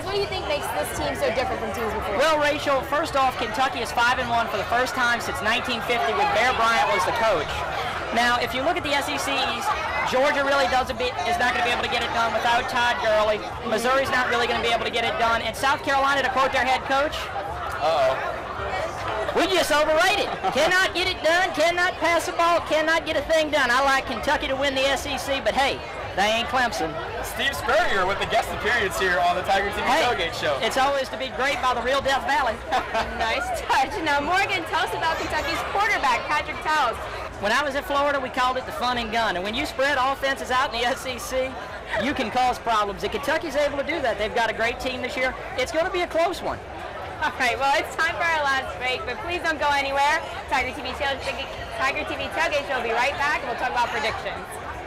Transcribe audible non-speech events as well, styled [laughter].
Guys, what do you think makes this team so different from teams before? Well, Rachel, first off, Kentucky is 5 and 1 for the first time since 1950 when Bear Bryant was the coach. Now, if you look at the SEC East, Georgia really doesn't be, is not going to be able to get it done without Todd Gurley. Missouri's not really going to be able to get it done. And South Carolina, to quote their head coach, Uh-oh. we just overrated. cannot get it done, cannot pass the ball, cannot get a thing done. I like Kentucky to win the SEC, but hey, they ain't Clemson. Steve Spurrier with the guest appearance here on the Tiger TV Hey, Tailgate Show. it's always to be great by the real Death Valley. [laughs] nice touch. Now, Morgan, tell us about Kentucky's quarterback, Patrick Towles. When I was in Florida, we called it the fun and gun. And when you spread offenses out in the SEC, you can cause problems. And Kentucky's able to do that. They've got a great team this year. It's going to be a close one. All right, well, it's time for our last break, but please don't go anywhere. Tiger TV, Tail- Tiger TV Tailgate Show will be right back, and we'll talk about predictions.